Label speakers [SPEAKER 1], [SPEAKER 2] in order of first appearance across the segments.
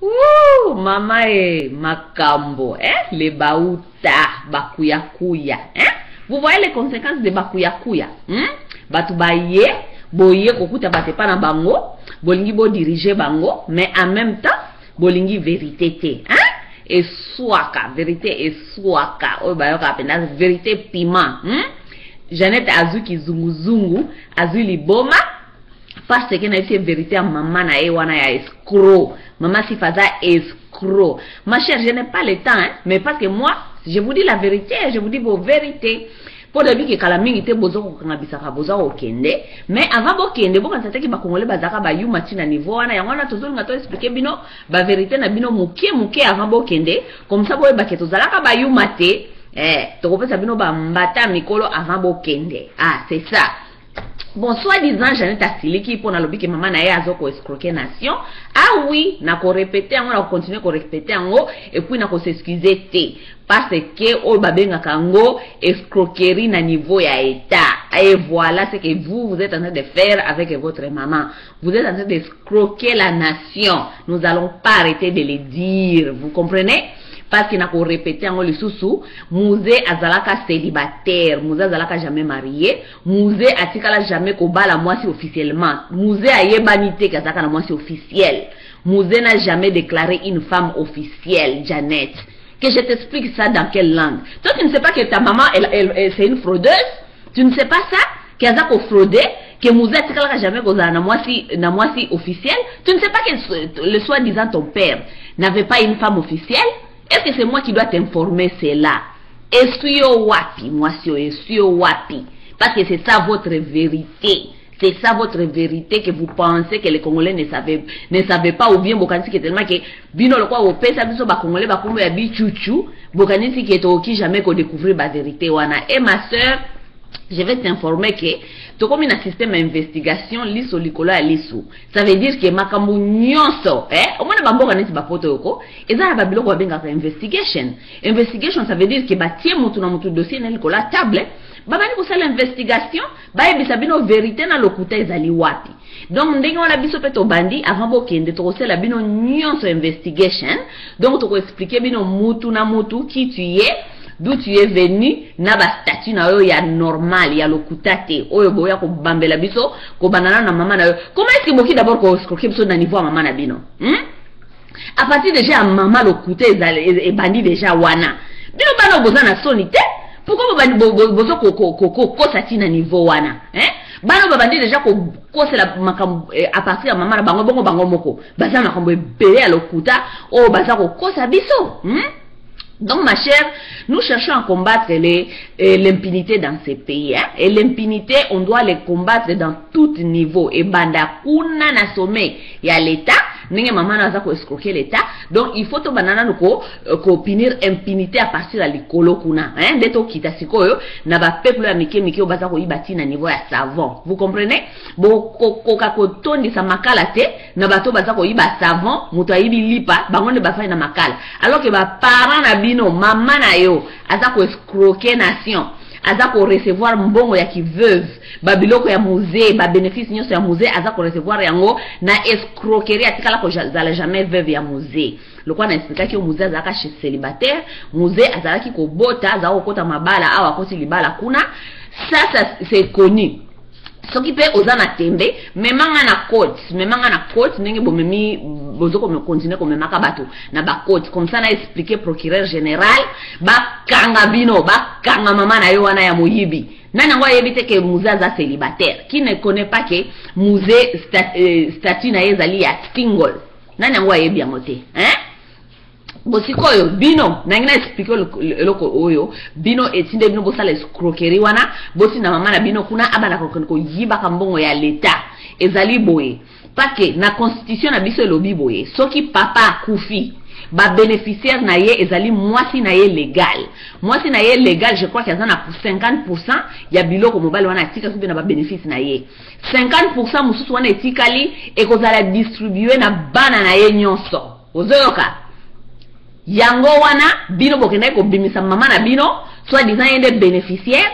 [SPEAKER 1] Woo, mama e makambo eh? le bauta bakuyakuya eh? vous voyez les conséquences de bakuyakuya hmm? bato baye boye kokuta bato epa na bango bolingi bodirige bango mais en même temps bolingi verité te hein? eswaka verité eswaka oyo bayokaka mpenza verité piment hmm? janete azwi kizunguzungu azwi liboma parce que nayebi te verité ya mama na ye wana ya escro mama sifa aza escro ma chère je n'ai pas le temps hein? mais parce que moi je vous dis la vérité je vous dis vos vérités mpo nayebi ke kala mingi te boza kokanga bisaka boza kokende mais avant bokende bokanisa teke bakongole bazalaka bayuma ntina niveau wana yango wana tozolinga to explike bino baverité na bino moke moke avant bokende comme ça boyeba ke tozalaka bayuma te eh, tokopesa bino bambata mikolo avant bokende ah c'est ça bon soit disant janete asiliki mpo nalobi ke mama na ye azo koescroke nation ah oui nakorepete yango nakokontinue korepete yango epuis nakosexcuse te parce ke oyo babengaka yango escroquerie na niveau ya etat et voilà ce que vous vous êtes en train de faire avec votre maman vous êtes en train d'escroquer la nation nous allons pas arrêter de le dire vous comprenez parce na sous-sous. yango a Mouze azalaka célibataire Mouze azalaka jamais marié Mouze atikala jamais la mwasi officiellement Mouze a yebanité kazaka na mwasi officiel Mouze n'a jamais déclaré une femme officielle janet que je t'explique ça dans quelle langue toi tu ne sais pas que ta maman elle, elle, c'est une fraudeuse tu ne sais pas ça que aza ko fraude que muze atikalaka jamais kozala na mwasi na mwasi officiel tu ne sais pas que le soi disant ton père n'avait pas une femme officielle est ce que c'est moi qui dois t'informer cela eswi yo wapi mwasi oyo eswi yo wapi parce que c'est ça votre vérité c'est ça votre vérité que vous pensez que les congolais ne savaient, ne savaient pas ou bien bokanisi que tellement que bino lokola bopesa biso bacongolais bakombo ya bichuchu bokanisi que tokoki jamais kodécouvrir bavérité wana et ma sœur je vais t'informer que tokomi na système ya investigation liso likolo ya liso ça veut dire que makambo nyonso eh? omona bamboka neti bapoto yoko eza na babiloko babengaka investigation investigation ça veut dire que batie motu na motu dossier na likolo ya table babandi kosala investigation bayebisa bino verité na lokuta ezali wapi donc ndenge wana biso mpe tobandi avant bokende tokosala bino nyonso investigation donc tokoexplike bino mutu na mutu qui tu ye d'où tu es venu na bastatut na yo ya normal ya lokuta te oyo boya kobambela biso kobanda nano na mama na yo comment est ce que boki d'abord koescroke biso na niveau ya mama na bino hmm? à partir déjà ya mama lokuta ebandi déjà wana bino bana boza na soni te pourkoi bozo kokosa ti na niveau wana hein? bana babandi deja kokosela makambo eh, à partir ya mama na bango bongo bango moko baza na makambo ebele ya lokuta oyo baza kokosa biso hmm? Donc, ma chère, nous cherchons à combattre euh, l'impunité dans ces pays. Hein. Et l'impunité, on doit les combattre dans tout niveau. Et banda kuna na sommet, il y a l'État, ndenge maman aza ko escroquer l'État. Donc, il faut to banana nous ko, euh, ko punir impunité à partir de l'icolo kuna. Hein, d'être au kitasikoyo, na ba peuple ya mike mike au baza ko ibati na niveau ya savon. Vous comprenez? bokokoka kotondisa makala te na bato baza koyiba savon moto ayibi lipa bango nde bafai na makala alors ke baparent na bino mama na yo aza koescroke nation aza korecevoir mbongo ya kiveuve babiloko ya musee babénéfice nyonso ya musee aza korecevoir yango na escroquerie atikala kozala jamais veuve ya musee lokola na esplikaki yo musee azalaka chez célibataire musee azalaki kobota azalaka kokota mabala awa akoti libala kuna sasa c'est connu soki mpe oza na tembe mema nga na cote mema nga na cote ndenge bomemi bozo continue komemaka bato na bacote comme ça na expliquer procureur général bakanga bino bakanga mama na yo wana ya moyibi nani yango ayebi te ke muze aza célibataire qui ne connaît pas ke muze euh, statut na ye ezali ya single nani yango ayebi yango te hein? bo sikoyo bino nangi na explike eloko oyo bino etinde bino bosala escroquerie wana botinda mama na bino kuna abanda kokende koyibaka mbongo ya leta ezali boye pake na constitution na biso elobi boye soki papa akufi babeneficiaire na ye ezali mwasi na ye legal mwasi na ye legal je crois ke aza na 50 pourcent ya biloko mobali wana atikaki mpe na babenefice na ye 50 pourcent mosusu wana etikali ekozala distribue na bana na ye nyonso ozoyoka yango wana bino bokendaki kobimisa mama na bino soit disant ye nde bénéficiaire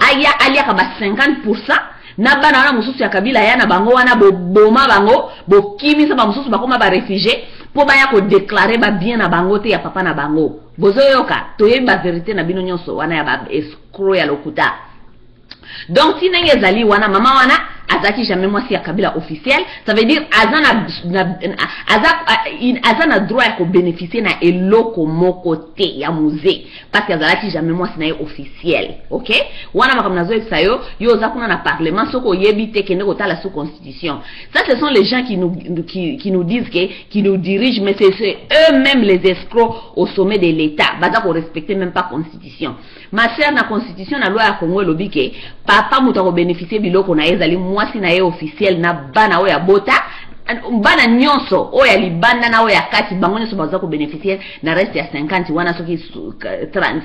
[SPEAKER 1] aya aliaka ba 50 pourcent na bana wana mosusu ya kabila ya na bango wana boboma bango bokimisa bamosusu bakoma barefugie mpo baya kodeklare babien na bango te ya papa na bango bozoyoka toyebi baverité na bino nyonso wana ya baescro ya lokuta donc ti ndenge ezali wana mama wana azalaki jamais mwasi ya kabila officiel ça veut dire aza na, na, na, aza, aza na droit ya kobénéficie na eloko moko te ya musée parce que azalaki jamais mwasi na ye officiel ok wana makambo nazoyebisa yo yo oza kuna na parlement soki oyebi te kende kotala sous constitution ça ce sont les gens qui nous, qui, qui nous disent que qui nous dirigent mais c'est eux-mêmes les escrocs au sommet de l'état baza korespecte même pas constitution Ma chère na constitution na loi ya Congo elobi ke papa moto ako bénéficier biloko na ye ezali mwasi na ye officiel na bana oyo abota bana nyonso oyo ya libanda na oyo ya kati bango nyonso baza kobénéficier na reste ya 50 wana soki 30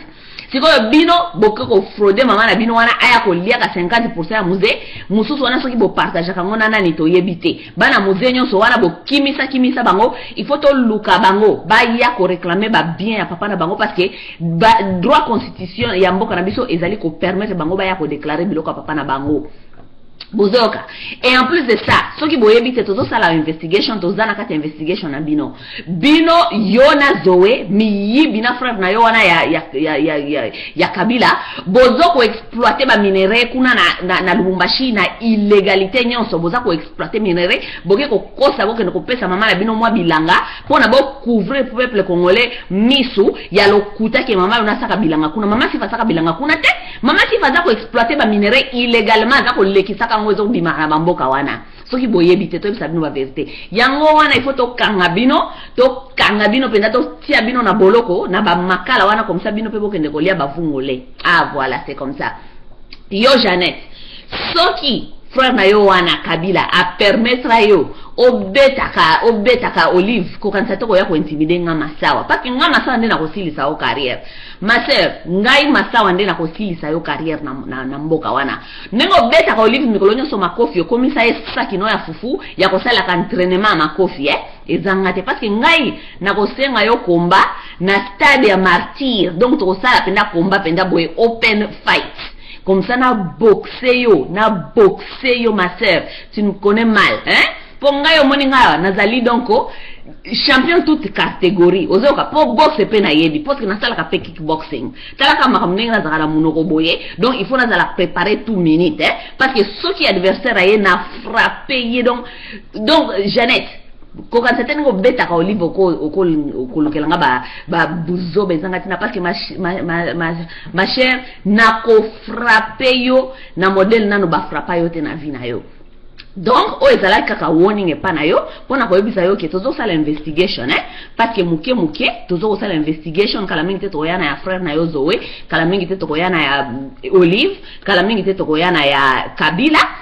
[SPEAKER 1] sikoyo bino boke kofraude mama na bino wana aya koliaka 50 pourcent ya muze mosusu wana soki bopartageaka yango na nani toyebi te bana muze nyonso wana bokimisakimisa bango il faut toluka bango baya koreklame babien ya papa na bango parce que ba droit constitution ya mboka na biso ezali ko permettre bango baya ko déclarer biloko ya papa na bango bozoyoka et en plus de ça soki boyebi te tozosala investigation toza na kati ya investigation na bino bino yo na zoe miyibi na frère na yo wana ya, ya, ya, ya, ya, ya kabila bozo koexploite baminerai kuna na, na, na lubumbashi na illégalite nyonso boza koexploite minerai boke kokosa bokende kopesa mama na bino mwa bilanga pona bo couvrir peuple congolais misu ya lokuta ke mama lona asaka bilanga kuna mama sifa asaka bilanga kuna te mama sifa aza koexploite baminerai illegalement aza kolekisaka yango ezo kobimaka na bamboka wana soki boyebi te toyebisa bino baverité yango wana ifo tokanga bino tokanga bino mpenza totia bino na boloko na bamakala wana komisa bino mpe bokende kolia bavungole ah voilà c'est comme ça yo Jeannette soki frère na yo wana kabila apermettra yo obetaka obetaka olive kokanisa te koya kointimide nga masawa parceke nga masawa nde nakosilisa yo carrière ma sœur ngai masawa nde nakosilisa yo carrière na, na, na mboka wana ndenge obetaka olive mikolo nyonso makofi okomisa ye sakino ya fufu ya kosalaka entrainement ya makofi eh? ezanga te parceke ngai nakosenga yo komba na stade ya martyr donc tokosala mpenza komba mpenza boye open fight comme ça na boxe yo na boxe yo ma sœur tu me connais mal hein mpo ngai omoni ngai awa nazali donc champion toute catégorie ozoyoka mpo boxe mpe nayebi parceke nasalaka mpe kickboxing talaka makambo ndenge nazalaka na monoko boye donc il faut nazala préparé tout minute eh? parce que soki adversaire aye na frappe ye donc donc jeannette kokanisa te ndenge obetaka olive okolukela nga babuzoba ezanga ntina parce que ma chere nakofrape yo na modele nano bafrapa yo te na vie na yo donc oyo ezalaki kaka warning epa na yo mpo na koyebisa yo ke tozosala investigation eh? parce que moke moke tozo kosala investigation kala mingi te tokoya na ya frère na yo zoe kala mingi te tokoya na ya olive kala mingi te tokoya na ya kabila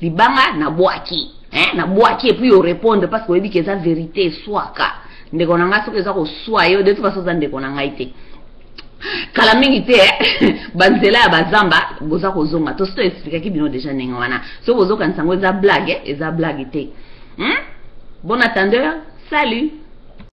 [SPEAKER 1] libanga na bwaki hein na bwaki et puis au répondre parce que oyebi que eza vérité swaka ndeko na ngai soki eza koswa yo de toute façon oza ndeko na ngai te kala mingi te banzela ya bazamba boza kozonga tosi to explikaki bino deja ndenge wana soki bozokanisa yango eza blague eza blague te hmm? bon attendeur salut